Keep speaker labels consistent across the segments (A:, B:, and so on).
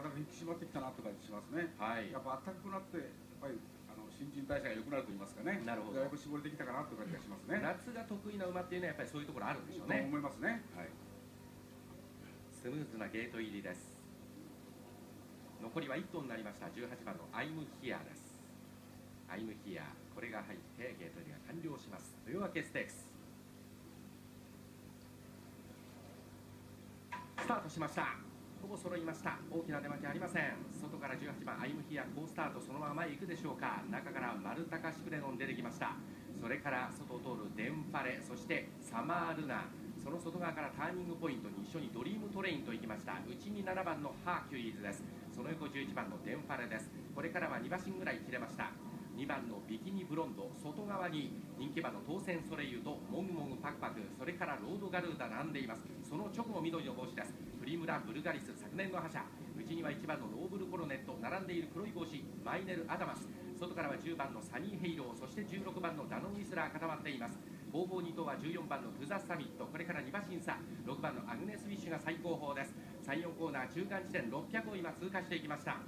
A: 体が引き締まってきたなって感じしますね。
B: はい
A: やっぱ暖かくなって、やっぱりあの新陳代謝が良くなると言いますかね。
B: なるほど
A: だいぶ絞れてきたかなって感じがしますね。
B: 夏が得意な馬っていうのはやっぱりそういうところあるんでしょう
A: と
B: ね
A: 思いますね。はい。
B: スムーズなゲート入りです残りは1頭になりました18番のアイムヒアですアイムヒアこれが入ってゲート入りが完了します豊明ステークススタートしましたほぼ揃いました。大きな出負けありません。外から18番アイムヒア好スタート。そのまま前行くでしょうか。中からマルタカシクレノン出てきました。それから外を通るデンファレそしてサマールナ。その外側からターニングポイントに一緒にドリームトレインと行きました。内に7番のハーキュリーズです。その横11番のデンファレです。これからは2馬身ぐらい切れました。2番のビキニブロンド外側に人気馬のトーセンソレイユとそれからロードガルーダ並んでいます。その直後緑の帽子です。プリムラ・ブルガリス昨年の覇者。内には1番のノーブルコロネット並んでいる黒い帽子マイネル・アダマス。外からは10番のサニーヘイローそして16番のダノン・イスラー固まっています。後方2頭は14番のトゥザ・サミット。これから2馬身差。6番のアグネス・ウィッシュが最後方です。34コーナー中間地点600を今通過していきました。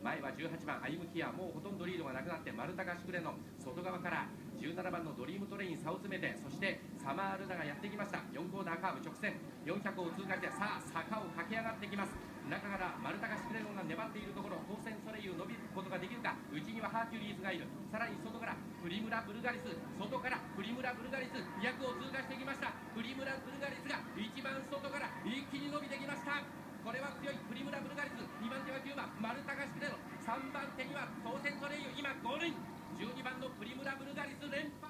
B: 前は18番アイムヒアもうほとんどリードがなくなってマルタカシクレノン外側から17番のドリームトレイン差を詰めてそしてサマールナがやってきました。4コーナーカーブ直線400を通過してさあ坂を駆け上がってきます。中からマルタカシクレノンが粘っているところトーセンソレイユ伸びることができるか内にはハーキュリーズがいる。さらに外からプリムラ・ブルガリス外からプリムラ・ブルガリス役を通過してきました。プリムラ・ブルガリスが一番外から一気に伸びてきました。これは強いプリムラ・ブルガリス。2番手は9番マルタカシクレノン3番手にはトーセンソレイユ。今ゴールイン12番のプリムラ・ブルガリス。連覇